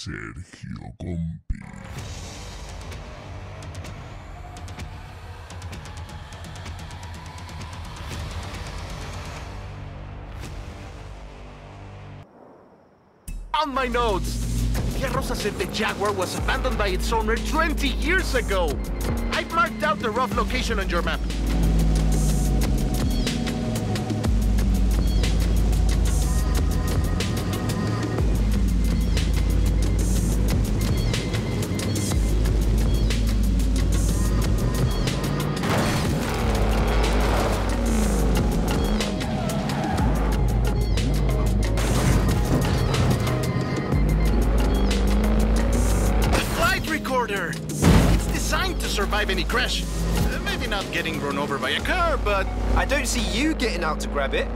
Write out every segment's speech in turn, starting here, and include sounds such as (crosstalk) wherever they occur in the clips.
Sergio Compy. On my notes! Rosa said the Jaguar was abandoned by its owner 20 years ago. I've marked out the rough location on your map. Survive any crash. Uh, Maybe not getting run over by a car, but I don't see you getting out to grab it.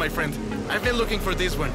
My friend. I've been looking for this one.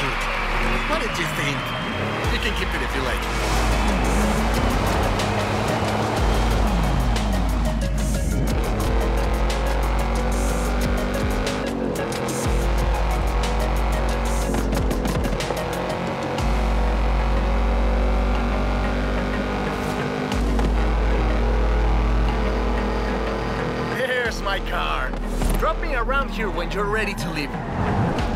Flight. What did you think? You can keep it if you like. is my car. Drop me around here when you're ready to leave.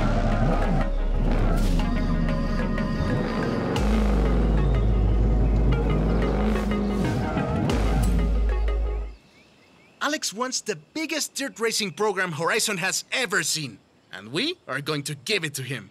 Alex wants the biggest dirt racing program Horizon has ever seen, and we are going to give it to him.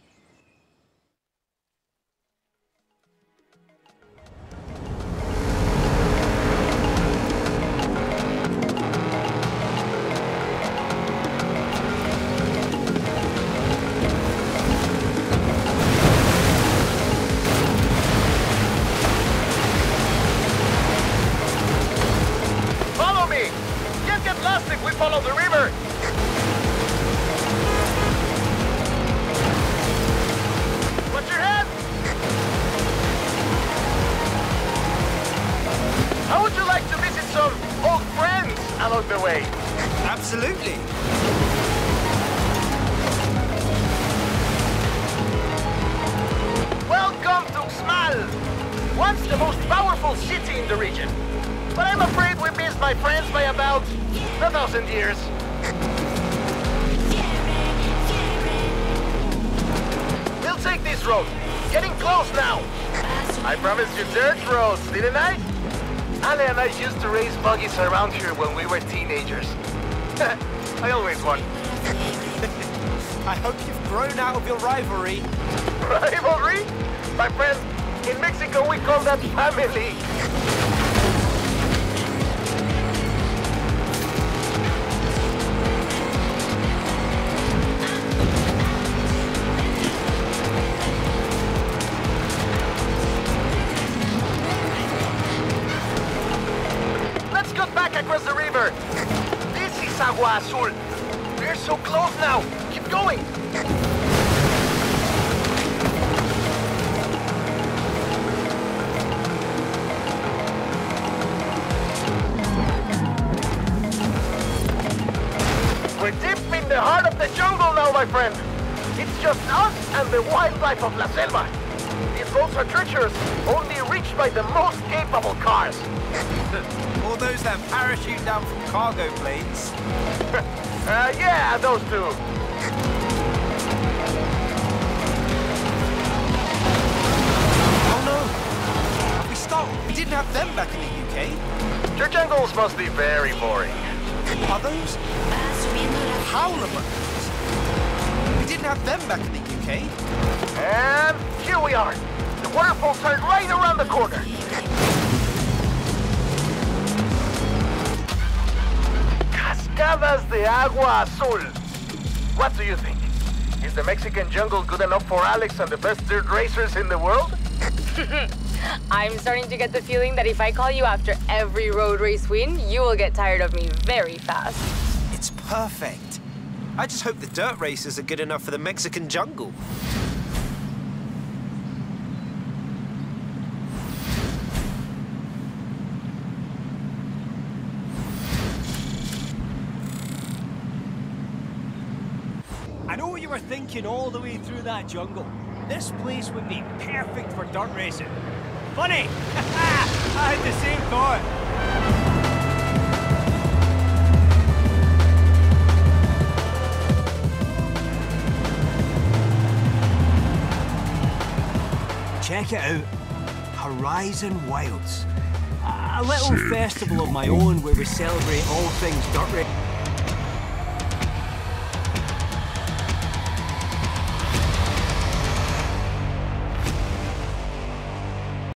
Lost if we follow the river! Watch your head! How would you like to visit some old friends along the way? Absolutely. Welcome to Xmal! Once the most powerful city in the region. But I'm afraid we missed my friends by about a thousand years. We'll take this road. Getting close now. I promised you dirt roads, didn't I? Ale and I used to race buggies around here when we were teenagers. (laughs) I always won. (laughs) I hope you've grown out of your rivalry. (laughs) Rivalry? My friend, in Mexico we call that family. River. This is Agua Azul. We're so close now. Keep going. We're deep in the heart of the jungle now, my friend. It's just us and the wildlife of La Selva. These roads are treacherous, only reached by the most capable cars. That parachute down from cargo planes. (laughs) Uh, yeah, those two. Oh no! We didn't have them back in the UK. Your jungles must be very boring. Are those howler buttons? We didn't have them back in the UK. And here we are. The waterfall turned right around the corner. Cascadas de Agua Azul. What do you think? Is the Mexican jungle good enough for Alex and the best dirt racers in the world? (laughs) I'm starting to get the feeling that if I call you after every road race win, you will get tired of me very fast. It's perfect. I just hope the dirt races are good enough for the Mexican jungle. I know what thinking all the way through that jungle. This place would be perfect for dirt racing. Funny! (laughs) I had the same thought. Check it out. Horizon Wilds. A little festival of my own where we celebrate all things dirt racing.